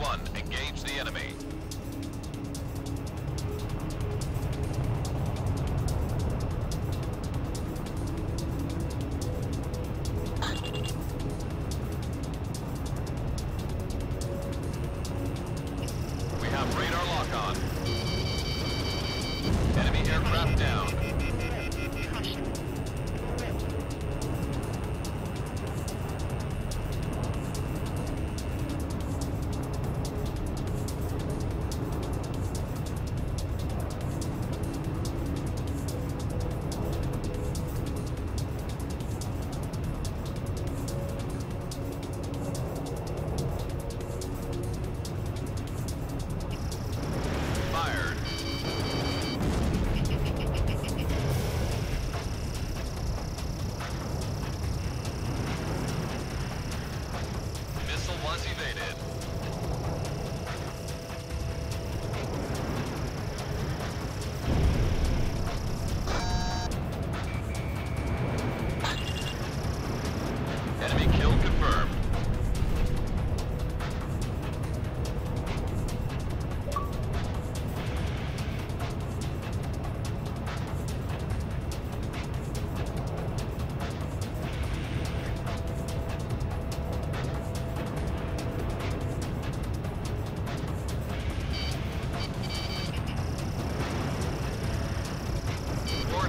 1, engage the enemy.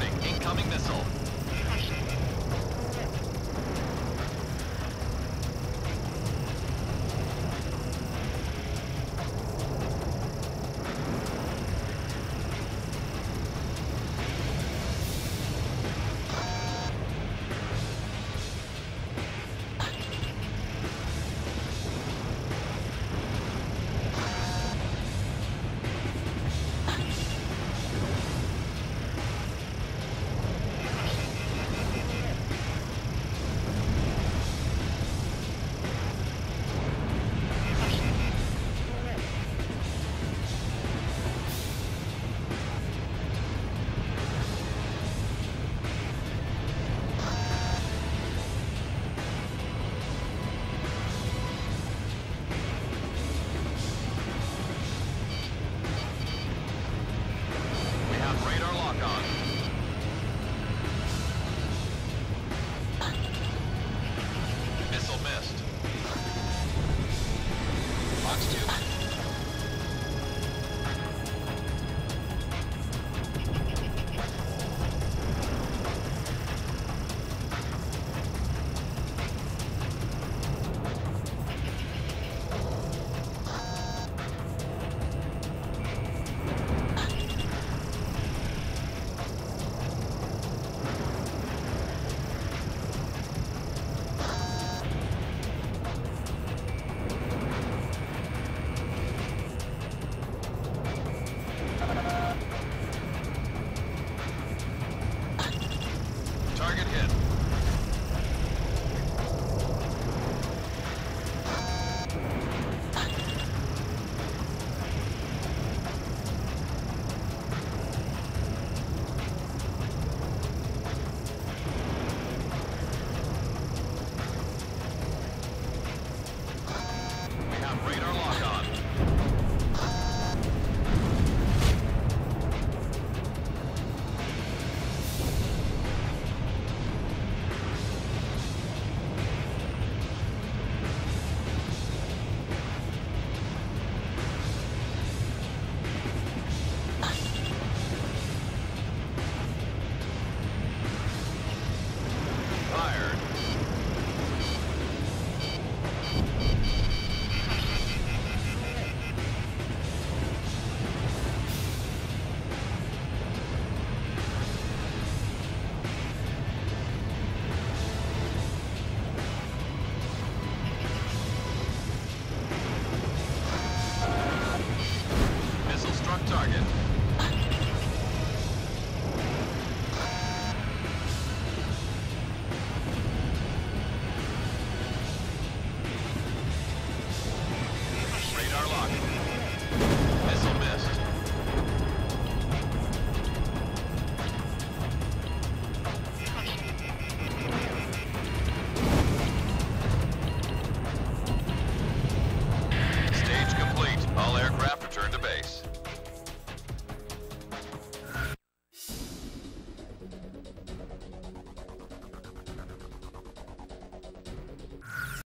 Warning, incoming missile.